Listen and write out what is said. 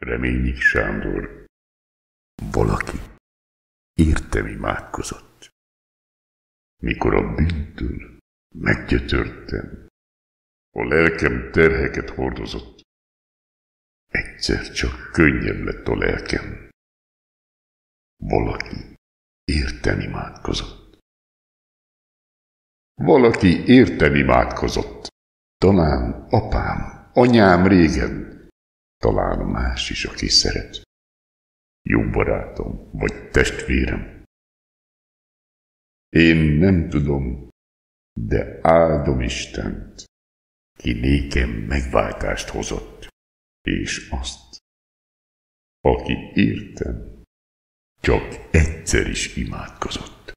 Reményik Sándor. Valaki értem imádkozott. Mikor a bűntől meggyötörtem, a lelkem terheket hordozott, egyszer csak könnyebb lett a lelkem. Valaki értem imádkozott. Valaki értem imádkozott. Talán apám, anyám régen, talán más is, aki szeret. Jó barátom, vagy testvérem. Én nem tudom, de áldom Istent, ki nékem megváltást hozott, és azt, aki értem, csak egyszer is imádkozott.